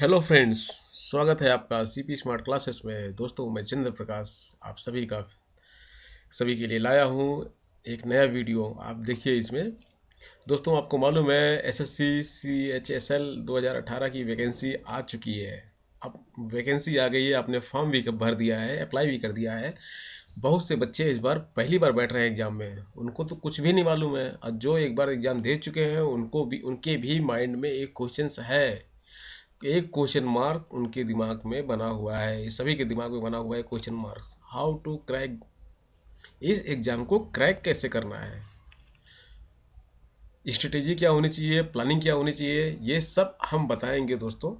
Hello friends स्वागत है आपका सीपी स्मार्ट क्लासेस में। दोस्तों, मैं चंद्र प्रकाश, आप सभी का सभी के लिए लाया हूँ एक नया वीडियो। आप देखिए इसमें। दोस्तों, आपको मालूम है एसएससी सीएचएसएल 2018 की वैकेंसी आ चुकी है। अब वैकेंसी आ गई है, आपने फॉर्म भी भर दिया है अप्लाई भी कर दिया है। बहुत से बच्चे इस बार पहली बार बैठ रहे हैं एग्ज़ाम में। उनको तो कुछ भी नहीं मालूम है। और जो एक बार एग्ज़ाम दे चुके हैं, उनको भी उनके भी माइंड में एक क्वेश्चन है। एक क्वेश्चन मार्क उनके दिमाग में बना हुआ है सभी के दिमाग में बना हुआ है question mark how to crack इस एग्ज़ाम को क्रैक कैसे करना है? स्ट्रेटेजी क्या होनी चाहिए? प्लानिंग क्या होनी चाहिए? ये सब हम बताएँगे दोस्तों,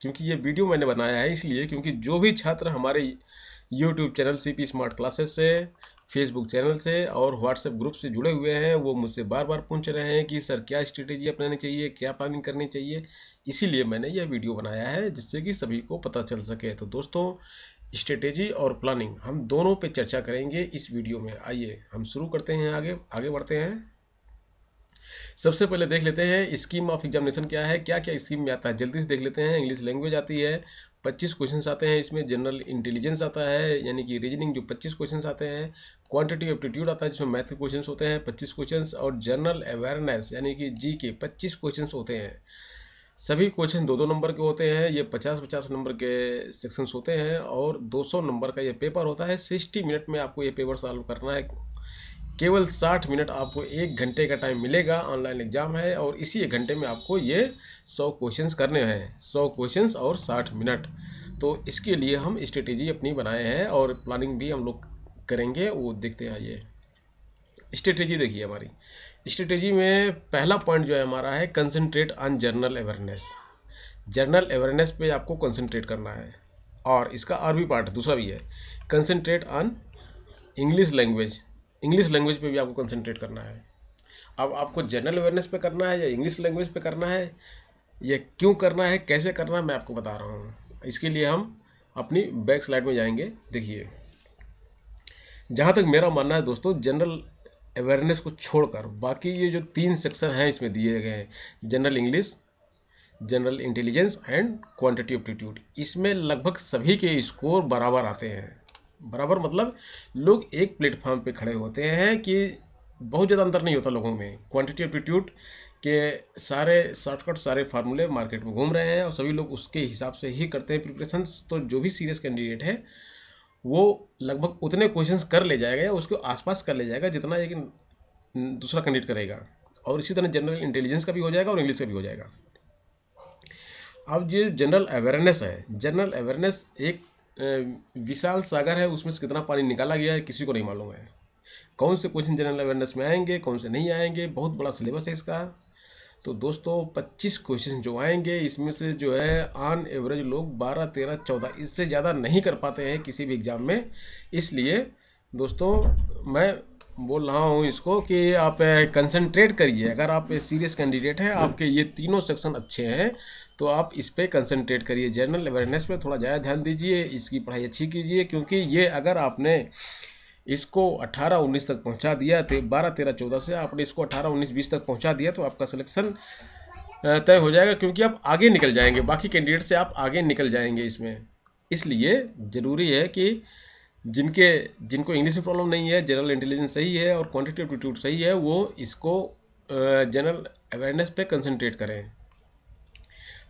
क्योंकि ये वीडियो मैंने बनाया है इसलिए, क्योंकि जो भी छात्र हमारे YouTube channel C P smart classes से फेसबुक चैनल से और व्हाट्सएप ग्रुप से जुड़े हुए हैं। वो मुझसे बार बार पूछ रहे हैं कि, सर, क्या स्ट्रेटेजी अपनानी चाहिए? क्या प्लानिंग करनी चाहिए? इसीलिए मैंने यह वीडियो बनाया है, जिससे कि सभी को पता चल सके। तो दोस्तों स्ट्रेटेजी और प्लानिंग हम दोनों पे चर्चा करेंगे इस वीडियो में। आइए, हम शुरू करते हैं आगे आगे बढ़ते हैं। सबसे पहले देख लेते हैं स्कीम ऑफ़ एग्जामिनेशन क्या है? क्या क्या स्कीम में आता है? जल्दी से देख लेते हैं इंग्लिश लैंग्वेज आती है। 25 क्वेश्चन आते हैं, इसमें जनरल इंटेलिजेंस आता है, यानी कि रीजनिंग जो 25 क्वेश्चन आते हैं क्वांटिटी एप्टीट्यूड आता है, जिसमें मैथ के क्वेश्चन होते हैं 25 क्वेश्चन और जनरल अवेयरनेस यानी कि जी के 25 क्वेश्चन होते हैं। सभी क्वेश्चन दो दो नंबर के होते हैं, ये पचास पचास नंबर के सेक्शंस होते हैं, और 200 नंबर का ये पेपर होता है 60 मिनट में आपको ये पेपर सॉल्व करना है। केवल 60 मिनट आपको एक घंटे का टाइम मिलेगा। ऑनलाइन एग्ज़ाम है और इसी एक घंटे में आपको ये 100 क्वेश्चंस करने हैं। 100 क्वेश्चंस और 60 मिनट। तो इसके लिए हम स्ट्रेटेजी अपनी बनाए हैं और प्लानिंग भी हम लोग करेंगे। वो देखते आइए। स्ट्रेटेजी देखिए हमारी। स्ट्रेटेजी में पहला पॉइंट जो है हमारा है concentrate on general awareness general awareness पे आपको कंसनट्रेट करना है। और इसका और भी पार्ट दूसरा भी है। Concentrate on English language English language पे भी आपको कंसंट्रेट करना है। अब आपको जनरल अवेयरनेस पे करना है या इंग्लिश लैंग्वेज पे करना है, या क्यों करना है, कैसे करना है, मैं आपको बता रहा हूँ। इसके लिए हम अपनी बैक स्लाइड में जाएँगे। देखिए, जहाँ तक मेरा मानना है दोस्तों जनरल अवेयरनेस को छोड़कर बाकी ये जो तीन सेक्शन हैं इसमें दिए गए हैं general English general intelligence and quantity aptitude इसमें लगभग सभी के स्कोर बराबर आते हैं। बराबर मतलब लोग एक प्लेटफॉर्म पे खड़े होते हैं कि बहुत ज़्यादा अंतर नहीं होता लोगों में। क्वांटिटी एप्टीट्यूड के सारे शॉर्टकट सारे फार्मूले मार्केट में घूम रहे हैं और सभी लोग उसके हिसाब से ही करते हैं प्रिपरेशन तो जो भी सीरियस कैंडिडेट है, वो लगभग उतने क्वेश्चन कर ले जाएगा या उसके आसपास कर ले जाएगा जितना एक दूसरा कैंडिडेट करेगा। और इसी तरह जनरल इंटेलिजेंस का भी हो जाएगा और इंग्लिश का भी हो जाएगा। अब ये जनरल अवेयरनेस है। जनरल अवेयरनेस एक विशाल सागर है, उसमें से कितना पानी निकाला गया है, किसी को नहीं मालूम है। कौन से क्वेश्चन जनरल अवेयरनेस में आएँगे, कौन से नहीं आएँगे, बहुत बड़ा सिलेबस है इसका। तो दोस्तों 25 क्वेश्चन जो आएँगे, इसमें से जो है ऑन एवरेज लोग 12 13 14 इससे ज़्यादा नहीं कर पाते हैं किसी भी एग्ज़ाम में। इसलिए, दोस्तों, मैं बोल रहा हूँ इसको कि आप कंसंट्रेट करिए। अगर आप सीरियस कैंडिडेट हैं, आपके ये तीनों सेक्शन अच्छे हैं तो आप इस पर कंसंट्रेट करिए। जनरल अवेयरनेस पे थोड़ा ज़्यादा ध्यान दीजिए, इसकी पढ़ाई अच्छी कीजिए, क्योंकि ये अगर आपने इसको 18 19 तक पहुँचा दिया तो 12 13 14 से आपने इसको 18 19 20 तक पहुँचा दिया तो आपका सिलेक्शन तय हो जाएगा, क्योंकि आप आगे निकल जाएँगे। बाकी कैंडिडेट से आप आगे निकल जाएँगे इसमें। इसलिए ज़रूरी है कि जिनके, जिनको इंग्लिश में प्रॉब्लम नहीं है जनरल इंटेलिजेंस सही है और क्वान्टिटी एप्टीट्यूड सही है, वो इसको जनरल अवेयरनेस पे कंसंट्रेट करें।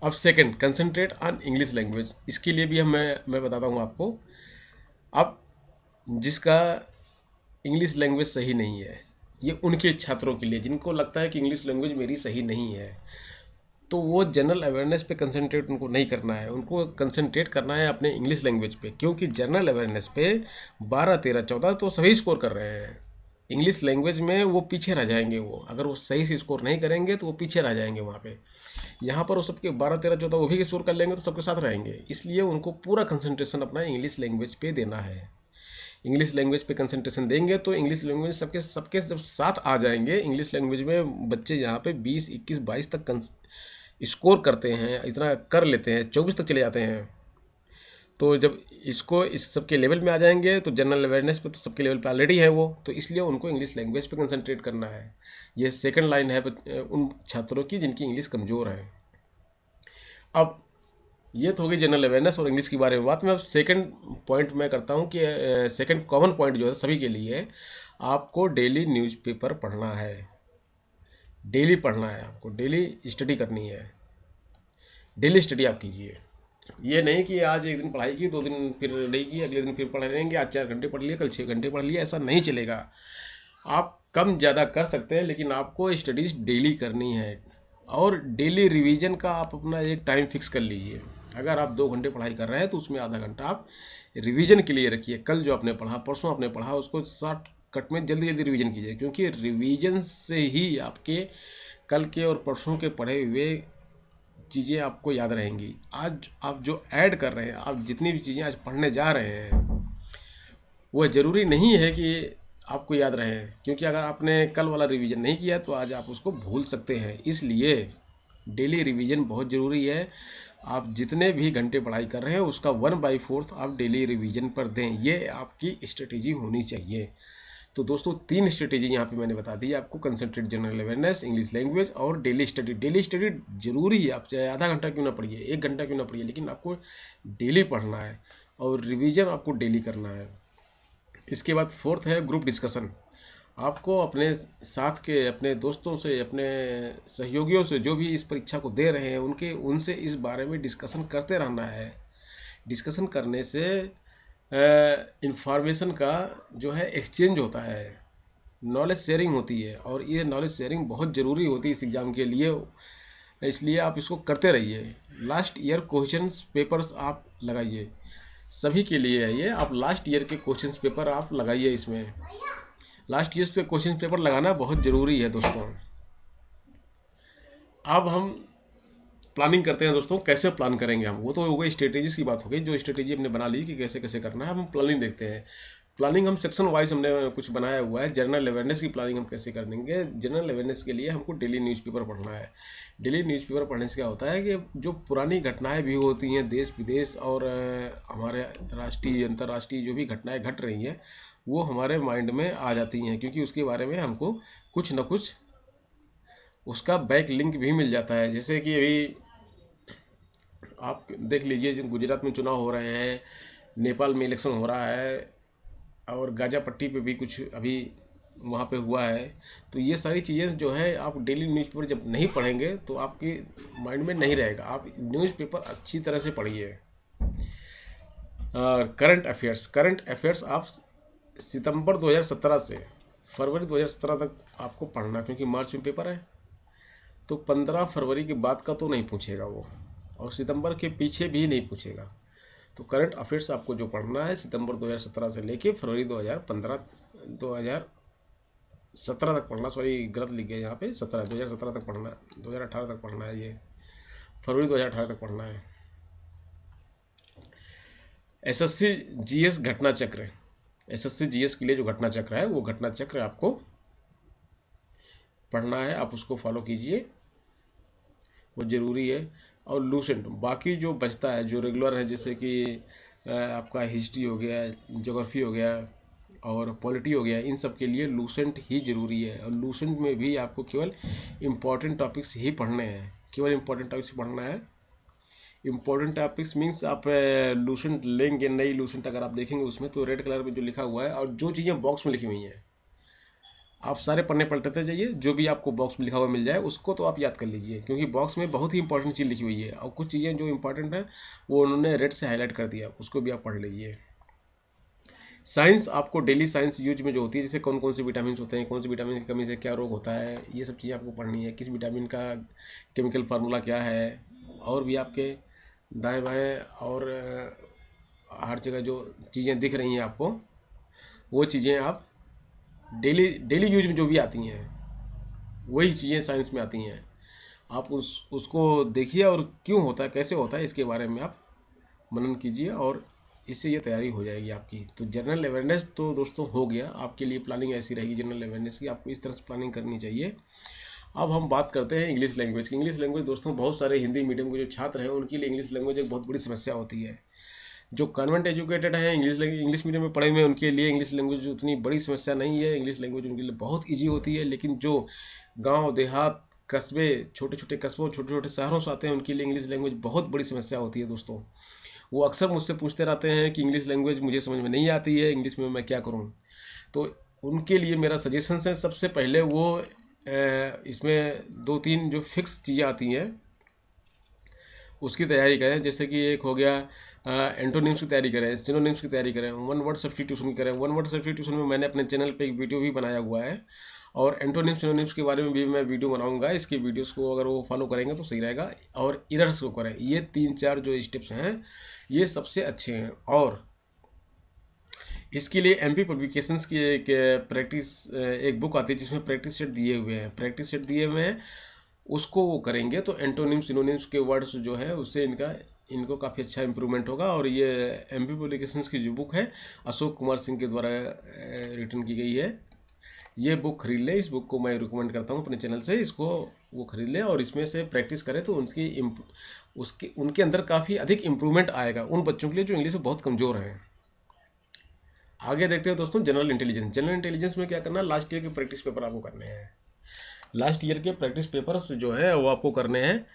अब second concentrate on English language इसके लिए भी हम, मैं मैं बताता हूँ आपको। अब जिसका इंग्लिश लैंग्वेज सही नहीं है, ये उनके छात्रों के लिए, जिनको लगता है कि इंग्लिश लैंग्वेज मेरी सही नहीं है तो वो जनरल अवेयरनेस पे कंसंट्रेट उनको नहीं करना है। उनको कंसंट्रेट करना है अपने इंग्लिश लैंग्वेज पे, क्योंकि जनरल अवेयरनेस पे 12 13 14 तो सभी स्कोर कर रहे हैं। इंग्लिश लैंग्वेज में वो पीछे रह जाएँगे वो। अगर वो सही से स्कोर नहीं करेंगे तो वो पीछे रह जाएँगे वहाँ पे। यहाँ पर वो सबके बारह, तेरह, चौदह वो भी स्कोर कर लेंगे तो सबके साथ रहेंगे। इसलिए उनको पूरा कंसंट्रेशन अपना इंग्लिश लैंग्वेज पे देना है। इंग्लिश लैंग्वेज पे कंसंट्रेशन देंगे तो इंग्लिश लैंग्वेज सबके सबके जब साथ आ जाएँगे इंग्लिश लैंग्वेज में बच्चे यहाँ पे बीस, इक्कीस, बाईस तक स्कोर करते हैं, इतना कर लेते हैं, चौबीस तक चले जाते हैं। तो जब इसको इस सबके लेवल में आ जाएँगे तो जनरल अवेयरनेस पे तो सबके लेवल पे ऑलरेडी है वो। तो इसलिए उनको इंग्लिश लैंग्वेज पे कंसंट्रेट करना है। ये सेकंड लाइन है, उन छात्रों की जिनकी इंग्लिश कमज़ोर है। अब ये तो होगी जनरल अवेयरनेस और इंग्लिश के बारे में बात। मैं अब सेकंड पॉइंट मैं करता हूँ कि सेकंड कॉमन पॉइंट जो है सभी के लिए आपको डेली न्यूज़पेपर पढ़ना है। डेली पढ़ना है आपको डेली स्टडी करनी है। डेली स्टडी आप कीजिए। ये नहीं कि आज एक दिन पढ़ाई की, दो दिन फिर नहीं की, अगले दिन फिर पढ़ रहेंगे आज चार घंटे पढ़ लिए, कल छः घंटे पढ़ लिए, ऐसा नहीं चलेगा। आप कम ज़्यादा कर सकते हैं, लेकिन आपको स्टडीज़ डेली करनी है। और डेली रिवीजन का आप अपना एक टाइम फिक्स कर लीजिए। अगर आप दो घंटे पढ़ाई कर रहे हैं तो उसमें आधा घंटा आप रिवीजन के लिए रखिए। कल जो आपने पढ़ा, परसों आपने पढ़ा, उसको शॉर्ट कट में जल्दी जल्दी रिवीजन कीजिए, क्योंकि रिवीजन से ही आपके कल के और परसों के पढ़े हुए चीज़ें आपको याद रहेंगी। आज आप जो ऐड कर रहे हैं, आप जितनी भी चीज़ें आज पढ़ने जा रहे हैं, वह ज़रूरी नहीं है कि आपको याद रहे, क्योंकि अगर आपने कल वाला रिवीजन नहीं किया तो आज आप उसको भूल सकते हैं। इसलिए डेली रिवीजन बहुत ज़रूरी है। आप जितने भी घंटे पढ़ाई कर रहे हैं, उसका वन बाई फोर्थ आप डेली रिवीजन पर दें। ये आपकी स्ट्रेटेजी होनी चाहिए। तो दोस्तों, तीन स्ट्रेटेजी यहाँ पे मैंने बता दी आपको concentrate general awareness English language और डेली स्टडी डेली स्टडी ज़रूरी है, आप चाहे आधा घंटा क्यों ना पढ़िए, एक घंटा क्यों ना पढ़िए, लेकिन आपको डेली पढ़ना है और रिविजन आपको डेली करना है। इसके बाद फोर्थ है ग्रुप डिस्कशन आपको अपने साथ के, अपने दोस्तों से, अपने सहयोगियों से जो भी इस परीक्षा को दे रहे हैं, उनके, उनसे इस बारे में डिस्कशन करते रहना है। डिस्कशन करने से इंफॉर्मेशन का जो है एक्सचेंज होता है। नॉलेज शेयरिंग होती है और ये नॉलेज शेयरिंग बहुत ज़रूरी होती है इस एग्ज़ाम के लिए। इसलिए आप इसको करते रहिए। लास्ट ईयर क्वेश्चन पेपर्स आप लगाइए। सभी के लिए है ये आप लास्ट ईयर के क्वेश्चन पेपर आप लगाइए इसमें। लास्ट ईयर के क्वेश्चन पेपर लगाना बहुत ज़रूरी है दोस्तों। अब हम प्लानिंग करते हैं दोस्तों, कैसे प्लान करेंगे हम? वो तो हो गई स्ट्रेटेजीज की बात हो गई, जो स्ट्रेटेजी हमने बना ली कि कैसे कैसे करना है, हम प्लानिंग देखते हैं। प्लानिंग हम सेक्शन वाइज हमने कुछ बनाया हुआ है जनरल अवेयरनेस की प्लानिंग हम कैसे करेंगे जनरल अवेयरनेस के लिए हमको डेली न्यूज़पेपर पढ़ना है। डेली न्यूज़पेपर पढ़ने से क्या होता है कि जो पुरानी घटनाएँ भी होती हैं देश विदेश और हमारे राष्ट्रीय, अंतर्राष्ट्रीय जो भी घटनाएँ घट रही हैं, वो हमारे माइंड में आ जाती हैं, क्योंकि उसके बारे में हमको कुछ ना कुछ उसका बैक लिंक भी मिल जाता है। जैसे कि अभी आप देख लीजिए गुजरात में चुनाव हो रहे हैं, नेपाल में इलेक्शन हो रहा है, और गाजा पट्टी पे भी कुछ अभी वहाँ पे हुआ है तो ये सारी चीज़ें जो है, आप डेली न्यूज़पेपर जब नहीं पढ़ेंगे तो आपके माइंड में नहीं रहेगा। आप न्यूज़पेपर अच्छी तरह से पढ़िए। करंट अफेयर्स करंट अफेयर्स आप सितंबर 2017 से फरवरी 2017 तक आपको पढ़ना, क्योंकि मार्च में पेपर है। तो 15 फरवरी के बाद का तो नहीं पूछेगा वो। और सितंबर के पीछे भी नहीं पूछेगा। तो करंट अफेयर्स आपको जो पढ़ना है, सितंबर 2017 से लेके फरवरी 2015 2017 तक पढ़ना। सॉरी गलत लिख गया यहाँ पे, सत्रह, दो तक पढ़ना है, दो हज़ार अठारह तक पढ़ना है ये। फरवरी 2018 तक पढ़ना है। एसएससी जीएस घटना चक्र। एसएससी जीएस के लिए जो घटना चक्र है, वो घटना चक्र आपको पढ़ना है। आप उसको फॉलो कीजिए। वो ज़रूरी है और लूसेंट बाकी जो बचता है, जो रेगुलर है, जैसे कि आपका हिस्ट्री हो गया जोग्राफी हो गया और पॉलिटी हो गया, इन सब के लिए लूसेंट ही ज़रूरी है। और लूसेंट में भी आपको केवल इंपॉर्टेंट टॉपिक्स ही पढ़ने हैं। केवल इम्पोर्टेंट टॉपिक्स पढ़ना है। इम्पोर्टेंट टॉपिक्स मीन्स आप लूसेंट लेंगे, नई लूसेंट अगर आप देखेंगे, उसमें तो रेड कलर में जो लिखा हुआ है और जो चीज़ें बॉक्स में लिखी हुई हैं। आप सारे पढ़ने पलटते जाइए, जो भी आपको बॉक्स में लिखा हुआ मिल जाए, उसको तो आप याद कर लीजिए, क्योंकि बॉक्स में बहुत ही इंपॉर्टेंट चीज़ लिखी हुई है। और कुछ चीज़ें जो इंपॉर्टेंट हैं, वो उन्होंने रेड से हाईलाइट कर दिया, उसको भी आप पढ़ लीजिए। साइंस आपको डेली साइंस यूज़ में जो होती है, जैसे कौन कौन से विटामिन होते हैं कौन से विटामिन की कमी से क्या रोग होता है, ये सब चीज़ें आपको पढ़नी है। किस विटामिन का केमिकल फार्मूला क्या है, और भी आपके दाएँ बाएँ और हर जगह जो चीज़ें दिख रही हैं आपको, वो चीज़ें आप डेली डेली यूज़ में जो भी आती हैं, वही चीज़ें साइंस में आती हैं। आप उस, उसको देखिए और क्यों होता है, कैसे होता है, इसके बारे में आप मनन कीजिए और इससे ये तैयारी हो जाएगी आपकी। तो जनरल अवेयरनेस तो दोस्तों हो गया, आपके लिए प्लानिंग ऐसी रहेगी जनरल अवेयरनेस की, आपको इस तरह से प्लानिंग करनी चाहिए। अब हम बात करते हैं इंग्लिश लैंग्वेज की। इंग्लिश लैंग्वेज दोस्तों बहुत सारे हिंदी मीडियम के जो छात्र हैं, उनके लिए इंग्लिश लैंग्वेज एक बहुत बड़ी समस्या होती है। जो कन्वेंट एजुकेटेड है इंग्लिश इंग्लिश मीडियम में पढ़े हुए हैं, उनके लिए इंग्लिश लैंग्वेज उतनी बड़ी समस्या नहीं है। इंग्लिश लैंग्वेज उनके लिए बहुत ईजी होती है, लेकिन जो गाँव, देहात, कस्बे छोटे छोटे कस्बों छोटे छोटे शहरों से आते हैं, उनके लिए इंग्लिश लैंग्वेज बहुत बड़ी समस्या होती है दोस्तों। वो अक्सर मुझसे पूछते रहते हैं कि इंग्लिश लैंग्वेज मुझे समझ में नहीं आती है इंग्लिश में मैं क्या करूँ? तो उनके लिए मेरा सजेशन है, सबसे पहले वो इसमें दो तीन जो फिक्स चीज़ें आती हैं, उसकी तैयारी करें। जैसे कि एक हो गया एंटोनिम्स की तैयारी करें, सिनोनिम्स की तैयारी करें, वन वर्ड सब्सटीट्यूशन की करें। वन वर्ड सब्सटीट्यूशन में मैंने अपने चैनल पे एक वीडियो भी बनाया हुआ है और एंटोनिम्स, सिनोनिम्स के बारे में भी मैं वीडियो बनाऊँगा। इसकी वीडियोस को अगर वो फॉलो करेंगे तो सही रहेगा और इरर्स को करें। ये तीन चार जो स्टेप्स हैं, ये सबसे अच्छे हैं। और इसके लिए एम पी पब्लिकेशंस की एक प्रैक्टिस एक बुक आती है जिसमें प्रैक्टिस सेट दिए हुए हैं। प्रैक्टिस सेट दिए हुए हैं, उसको वो करेंगे तो एंटोनिम्स, सिनोनिम्स के वर्ड्स जो है, उससे इनका इनको काफ़ी अच्छा इंप्रूवमेंट होगा और ये एम पी पब्लिकेशंस की जो बुक है, अशोक कुमार सिंह के द्वारा रिटर्न की गई है। ये बुक खरीद लें, इस बुक को मैं रिकमेंड करता हूँ अपने चैनल से, इसको वो खरीद लें और इसमें से प्रैक्टिस करें तो उनकी उसके, उनके अंदर काफ़ी अधिक इम्प्रूवमेंट आएगा। उन बच्चों के लिए जो इंग्लिश में बहुत कमज़ोर हैं। आगे देखते हैं दोस्तों जनरल इंटेलिजेंस जनरल इंटेलिजेंस में क्या करना लास्ट ईयर के प्रैक्टिस पेपर आपको करने हैं। लास्ट ईयर के प्रैक्टिस पेपर्स जो है, वो आपको करने हैं।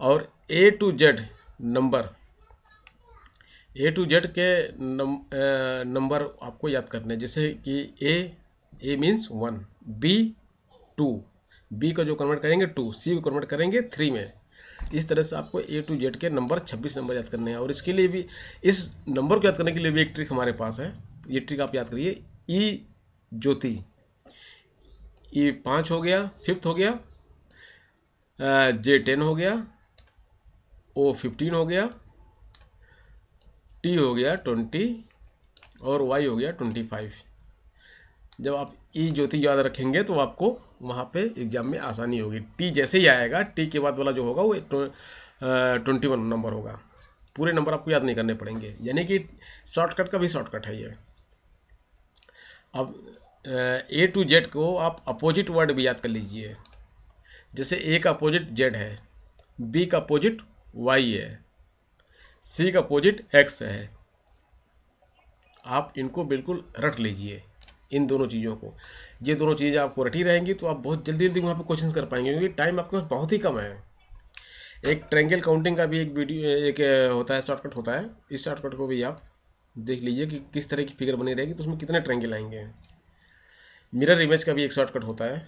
और A to Z number. A to Z के नंबर आपको याद करने हैं। जैसे कि A A means one B two B का जो कन्वर्ट करेंगे टू सी को कन्वर्ट करेंगे थ्री में। इस तरह से आपको ए टू जेड के नंबर 26 नंबर याद करने हैं। और इसके लिए भी, इस नंबर को याद करने के लिए भी एक ट्रिक हमारे पास है। ये ट्रिक आप याद करिए। ई ज्योति। ई पाँच हो गया फिफ्थ हो गया जे टेन हो गया ओ फिफ्टीन हो गया टी हो गया ट्वेंटी और वाई हो गया ट्वेंटी फाइव जब आप ई ज्योति याद रखेंगे तो आपको वहाँ पे एग्ज़ाम में आसानी होगी। टी जैसे ही आएगा टी के बाद वाला जो होगा वो ट्वेंटी वन नंबर होगा। पूरे नंबर आपको याद नहीं करने पड़ेंगे। यानी कि शॉर्टकट का भी शॉर्टकट है ये। अब ए टू जेड को आप अपोजिट वर्ड भी याद कर लीजिए। जैसे ए का अपोजिट जेड है बी का अपोजिट वाई है। सी का अपोजिट एक्स है। आप इनको बिल्कुल रट लीजिए, इन दोनों चीज़ों को। ये दोनों चीज़ें आपको रटी रहेंगी तो आप बहुत जल्दी जल्दी वहाँ पर क्वेश्चन कर पाएँगे, क्योंकि टाइम आपके पास बहुत ही कम है। एक ट्रेंगल काउंटिंग का भी एक वीडियो एक होता है शॉर्टकट होता है। इस शॉर्टकट को भी आप देख लीजिए कि किस तरह की फिगर बनी रहेगी तो उसमें कितने ट्रेंगल आएँगे। मिरर इमेज का भी एक शॉर्टकट होता है।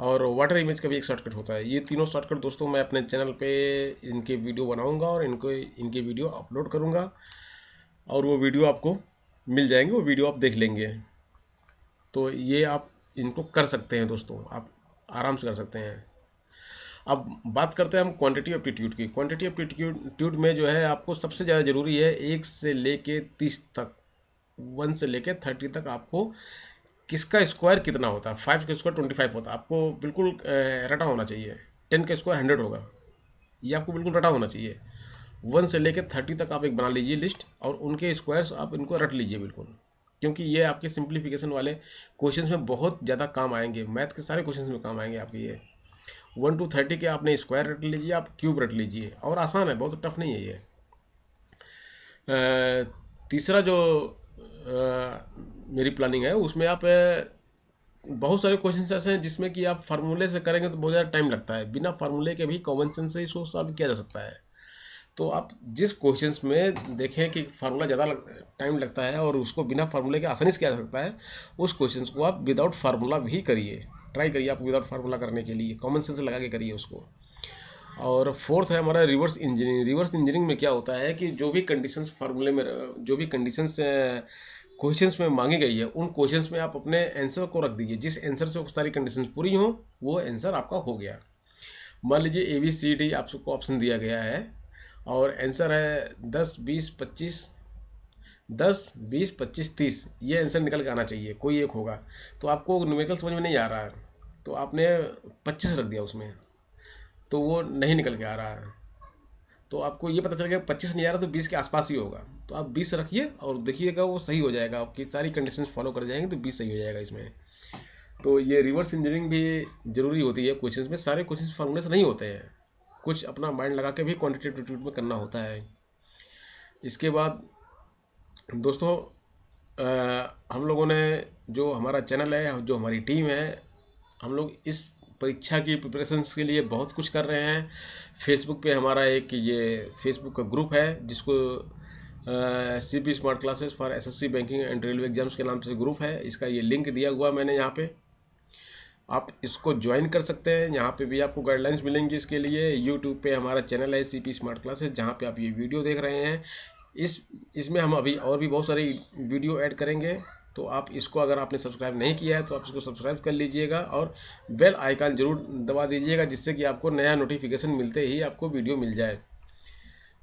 और वाटर इमेज का भी एक शॉर्टकट होता है। ये तीनों शॉर्टकट दोस्तों मैं अपने चैनल पे इनके वीडियो बनाऊँगा और इनको, इनके वीडियो अपलोड करूँगा और वो वीडियो आपको मिल जाएँगे, वो वीडियो आप देख लेंगे। तो ये आप इनको कर सकते हैं दोस्तों, आप आराम से कर सकते हैं। अब बात करते हैं हम क्वांटिटी एप्टीट्यूड की। क्वांटिटी एप्टीट्यूड में जो है आपको सबसे ज़्यादा ज़रूरी है एक से लेके तीस तक वन से लेके थर्टी तक आपको किसका स्क्वायर कितना होता? है फाइव का स्क्वायर ट्वेंटी फाइव होता। आपको बिल्कुल रटा होना चाहिए। टेन का स्क्वायर हंड्रेड होगा। ये आपको बिल्कुल रटा होना चाहिए। वन से लेकर थर्टी तक आप एक बना लीजिए लिस्ट और उनके स्क्वायर्स आप इनको रट लीजिए बिल्कुल। क्योंकि ये आपके सिंप्लीफिकेशन वाले क्वेश्चंस में बहुत ज़्यादा काम आएँगे। मैथ के सारे क्वेश्चंस में काम आएँगे आपके ये। वन टू थर्टी के आपने स्क्वायर रट लीजिए, आप क्यूब रट लीजिए। और आसान है, बहुत टफ नहीं है ये। तीसरा जो मेरी प्लानिंग है। उसमें आप बहुत सारे क्वेश्चन ऐसे हैं जिसमें कि आप फार्मूले से करेंगे तो बहुत ज़्यादा टाइम लगता है। बिना फार्मूले के भी कॉमन सेंस से इसको सॉल्व किया जा सकता है। तो आप जिस क्वेश्चंस में देखें कि फार्मूला ज़्यादा लग, टाइम लगता है और उसको बिना फार्मूले के आसानी से किया जा सकता है उस क्वेश्चंस को आप विदाउट फार्मूला भी करिए। ट्राई करिए आप विदाउट फार्मूला करने के लिए। कॉमन सेंस लगा के करिए उसको। और फोर्थ है हमारा रिवर्स इंजीनियरिंग। रिवर्स इंजीनियरिंग में क्या होता है कि जो भी कंडीशंस फार्मूले में, जो भी कंडीशंस क्वेश्चंस में मांगी गई है, उन क्वेश्चंस में आप अपने आंसर को रख दीजिए। जिस आंसर से सारी कंडीशंस पूरी हो, वो आंसर आपका हो गया। मान लीजिए ए बी सी डी आपको ऑप्शन दिया गया है, और आंसर है दस, बीस, पच्चीस, दस, बीस, पच्चीस, तीस। ये आंसर निकल के आना चाहिए, कोई एक होगा। तो आपको न्यूमेरिकल समझ में नहीं आ रहा है। तो आपने पच्चीस रख दिया उसमें। तो वो नहीं निकल के आ रहा है। तो आपको ये पता चल गया पच्चीस नहीं आ रहा तो बीस के आसपास ही होगा। तो आप बीस रखिए और देखिएगा वो सही हो जाएगा। आपकी सारी कंडीशन फॉलो कर जाएँगे तो बीस सही हो जाएगा इसमें। तो ये रिवर्स इंजीनियरिंग भी ज़रूरी होती है क्वेश्चन में। सारे क्वेश्चन फॉर्मूले नहीं होते हैं। कुछ अपना माइंड लगा के भी क्वान्टिटेटिव में करना होता है। इसके बाद दोस्तों आ, हम लोगों ने जो हमारा चैनल है जो हमारी टीम है हम लोग इस परीक्षा की प्रिपरेशन के लिए बहुत कुछ कर रहे हैं। फेसबुक पे हमारा एक ये फेसबुक का ग्रुप है, जिसको C P smart classes for SSC banking and railway exams के नाम से ग्रुप है। इसका ये लिंक दिया हुआ मैंने यहाँ पे। आप इसको ज्वाइन कर सकते हैं। यहाँ पे भी आपको गाइडलाइंस मिलेंगी इसके लिए। यूट्यूब पे हमारा चैनल है सी पी स्मार्ट क्लासेस जहाँ पे आप ये वीडियो देख रहे हैं। इस, इसमें हम अभी और भी बहुत सारी वीडियो ऐड करेंगे। तो आप इसको अगर आपने सब्सक्राइब नहीं किया है तो आप इसको सब्सक्राइब कर लीजिएगा और बेल आइकन ज़रूर दबा दीजिएगा, जिससे कि आपको नया नोटिफिकेशन मिलते ही आपको वीडियो मिल जाए।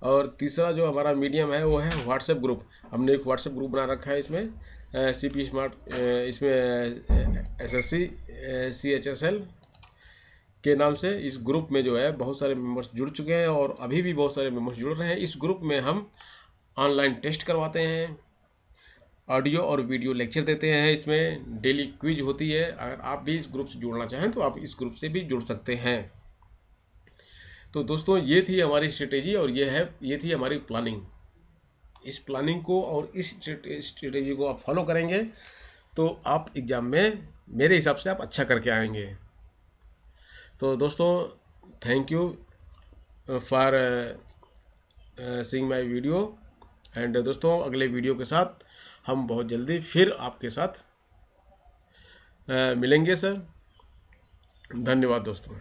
और तीसरा जो हमारा मीडियम है, वो है व्हाट्सएप ग्रुप हमने एक व्हाट्सएप ग्रुप बना रखा है इसमें सी पी स्मार्ट इसमें S S C C H S L के नाम से इस ग्रुप में जो है बहुत सारे मेंबर्स जुड़ चुके हैं और अभी भी बहुत सारे मेंबर्स जुड़ रहे हैं। इस ग्रुप में हम ऑनलाइन टेस्ट करवाते हैं। ऑडियो और वीडियो लेक्चर देते हैं। इसमें डेली क्विज होती है। अगर आप भी इस ग्रुप से जुड़ना चाहें तो आप इस ग्रुप से भी जुड़ सकते हैं। तो दोस्तों, ये थी हमारी स्ट्रेटेजी और ये है, ये थी हमारी प्लानिंग। इस प्लानिंग को और इस स्ट्रेटेजी को आप फॉलो करेंगे तो आप एग्ज़ाम में मेरे हिसाब से आप अच्छा करके आएँगे। तो दोस्तों thank you for seeing my video and दोस्तों, अगले वीडियो के साथ हम बहुत जल्दी फिर आपके साथ मिलेंगे सर। धन्यवाद दोस्तों।